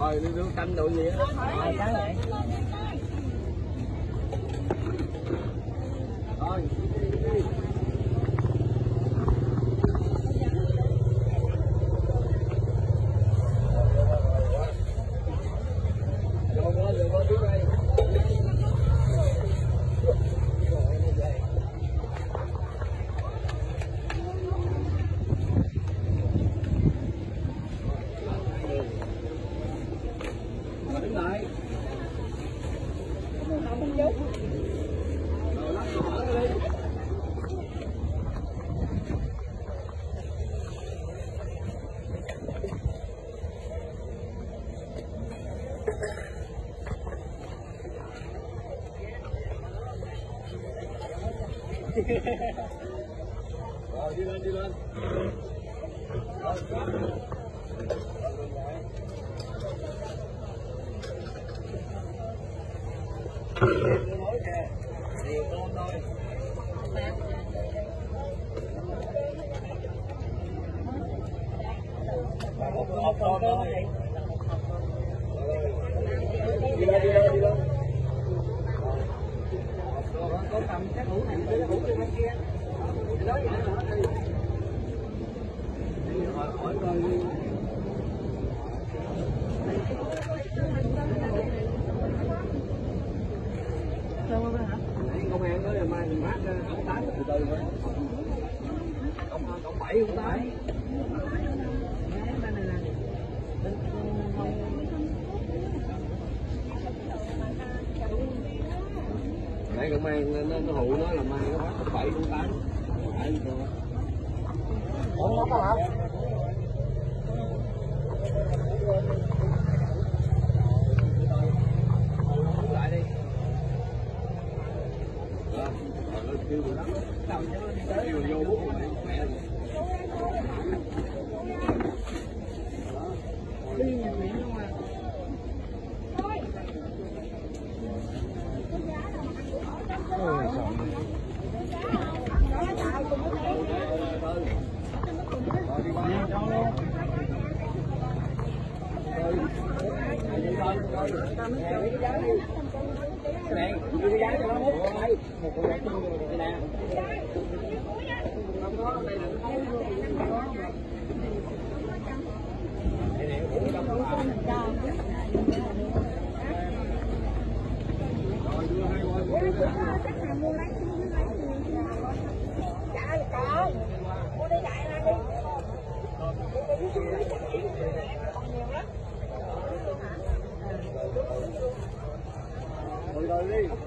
rồi đi đưa canh đồ gì á Rồi, đi, đi, đi. Rồi, rồi, rồi, rồi, đứng đây. Rồi, Rồi, đi lên, đi lên. Rồi, con thôi. Một con thôi. Đi lên, đi lên, đi lên. Có cầm này, công an nói là mai mình phát cổng tám từ từ thôi. Cổng bảy cổng tám. Nãy mai an nó nó hụ nó là mai nó phát cổng bảy cổng tám. Tại không tôi- có hả? Đứng lại đi. Đó, còn nó kêu rồi đó. Kêu vô bút rồi mẹ rồi. Rồi đi qua. Rồi. Đi Thank you. Cái này, đưa cái giá cho nó mốt ở đây. Một con gái chung rồi, đây nè. Không có, đây là cái Đây nè, cái hũ đâu có làm. Rồi, đưa hai qua, đưa hai qua. Rồi,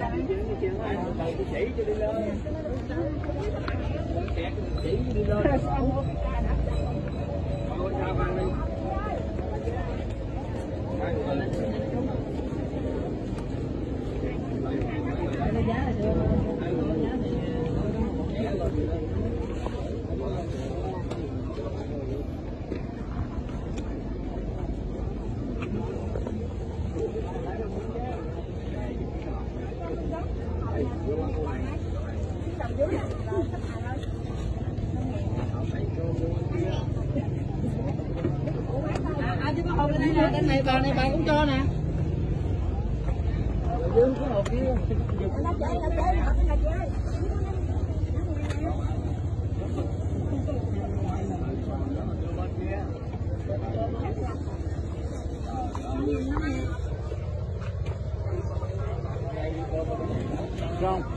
Thank you rồi. Từ từ, từ từ, từ từ, khoan hút con. Mình đi, rồi, Rồi, nó đi. Rồi, giá một hũ nha. Rồi, nó bận này. Từ từ chỉ cho đi lên. Kẹt chỉ cho đi lên. Thôi, ra mang đi. Hai người lên. Cái giá là chưa? Hai người lên. Kẹt lên đi lên. Đây, vô qua cô này. Thấy cô mua kia. À, à, chứ có hộp đây nè, cái này bà này bà cũng cho nè. Dương cái hộp kia. Không.